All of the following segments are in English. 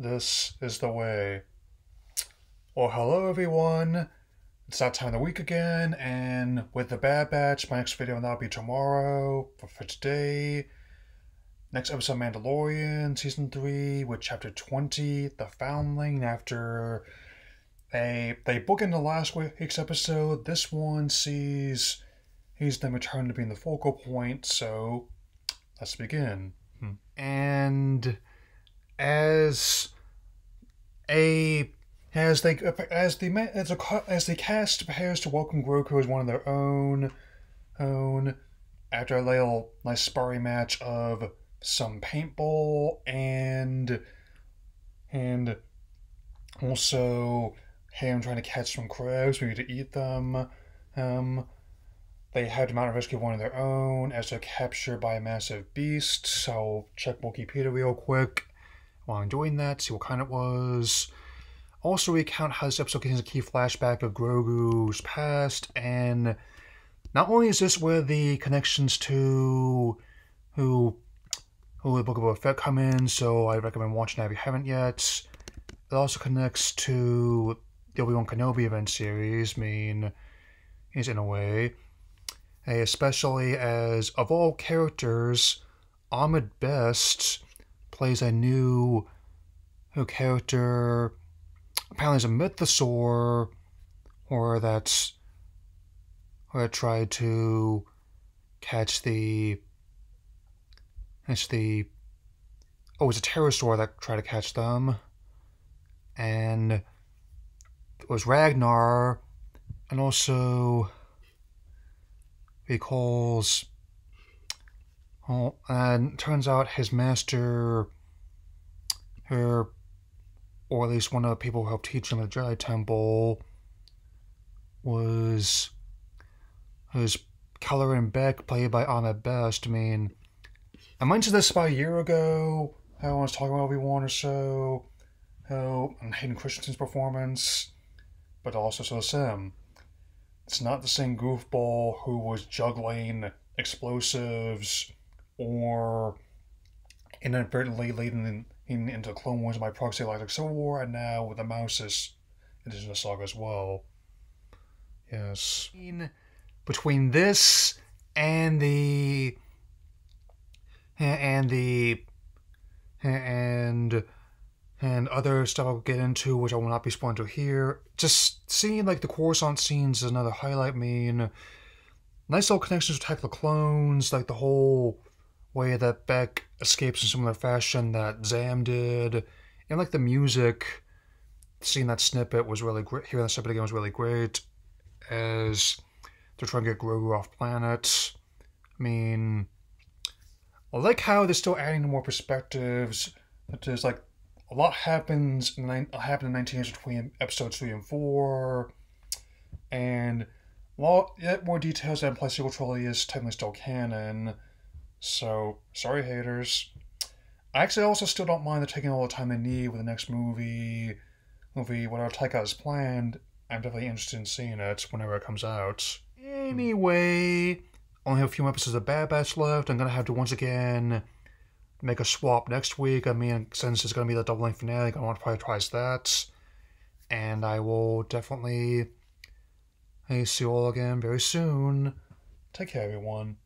This is the way. Well, hello everyone. It's that time of the week again, and with the Bad Batch, my next video will now be tomorrow. But for today, next episode of Mandalorian, Season 3, with Chapter 20, The Foundling. After they, they book in the last week's episode, this one sees he's then returned to being the focal point, so let's begin. Hmm. And as a as they as the as a as the cast prepares to welcome Grogu as one of their own own after a little nice sparring match of some paintball and and also him trying to catch some crabs maybe to eat them um they have to mount a rescue one of their own as they're captured by a massive beast. So check Wikipedia real quick while I'm doing that, see what kind it was. Also recount how this episode contains a key flashback of Grogu's past, and not only is this where the connections to who who the Book of Fett come in, so I recommend watching that if you haven't yet. It also connects to the Obi-Wan Kenobi event series, I mean, is in a way especially as of all characters, Ahmed Best plays a new, character. Apparently, is a mythosaur, or that's or tried to catch the catch the oh, it's a pterosaur that tried to catch them, and it was Ragnar, and also because well, and turns out his master, her, or at least one of the people who helped teach him the Jedi Temple, was was Kelleran Beq, played by Ahmed Best. I mean, I mentioned this about a year ago. How I was talking about Obi Wan or so, how and Hayden Christensen's performance, but also so Sim. It's not the same goofball who was juggling explosives or inadvertently leading in, into Clone Wars by proxy like Civil War, and now with the Mouses edition of the saga as well. Yes. Between this and the and the and and other stuff I'll get into, which I will not be spoiling to here. Just seeing like the Coruscant scenes is another highlight. I mean, nice little connections with Attack the Clones, like the whole way that Beq escapes in similar fashion that Zam did, and like the music. Seeing that snippet was really great. Hearing that snippet again was really great. As they're trying to get Grogu off planet. I mean, I like how they're still adding more perspectives. There's like a lot happens in happened in 19 years between episodes 3 and 4 and while yet more details that imply sequel is technically still canon so sorry haters I actually also still don't mind the taking all the time they need with the next movie movie whatever Taika has planned I'm definitely interested in seeing it whenever it comes out anyway only have a few episodes of Bad Batch left I'm gonna have to once again make a swap next week. I mean, since it's going to be the double finale, I want to prioritize that. And I will definitely hey, see you all again very soon. Take care, everyone.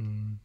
Mm.